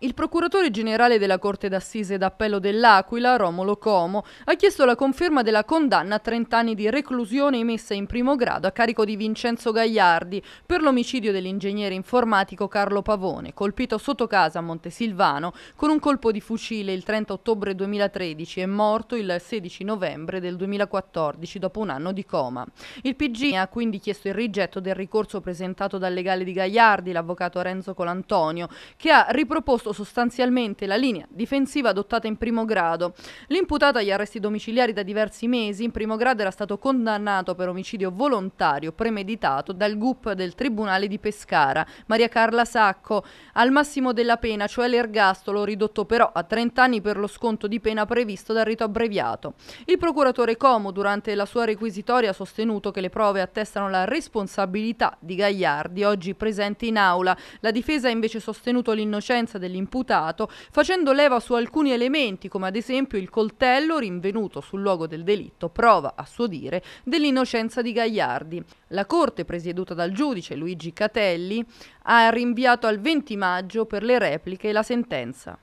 Il procuratore generale della Corte d'Assise d'Appello dell'Aquila, Romolo Como, ha chiesto la conferma della condanna a 30 anni di reclusione emessa in primo grado a carico di Vincenzo Gagliardi per l'omicidio dell'ingegnere informatico Carlo Pavone, colpito sotto casa a Montesilvano con un colpo di fucile il 30 ottobre 2013 e morto il 16 novembre del 2014 dopo un anno di coma. Il PG ha quindi chiesto il rigetto del ricorso presentato dal legale di Gagliardi, l'avvocato Renzo Colantonio, che ha riproposto sostanzialmente la linea difensiva adottata in primo grado. L'imputato agli arresti domiciliari da diversi mesi in primo grado era stato condannato per omicidio volontario premeditato dal GUP del Tribunale di Pescara, Maria Carla Sacco, al massimo della pena, cioè l'ergastolo, ridotto però a 30 anni per lo sconto di pena previsto dal rito abbreviato. Il procuratore Como, durante la sua requisitoria, ha sostenuto che le prove attestano la responsabilità di Gagliardi, oggi presente in aula. La difesa ha invece sostenuto l'innocenza degli dell'imputato, facendo leva su alcuni elementi, come ad esempio il coltello rinvenuto sul luogo del delitto, prova, a suo dire, dell'innocenza di Gagliardi. La Corte, presieduta dal giudice Luigi Catelli, ha rinviato al 20 maggio per le repliche la sentenza.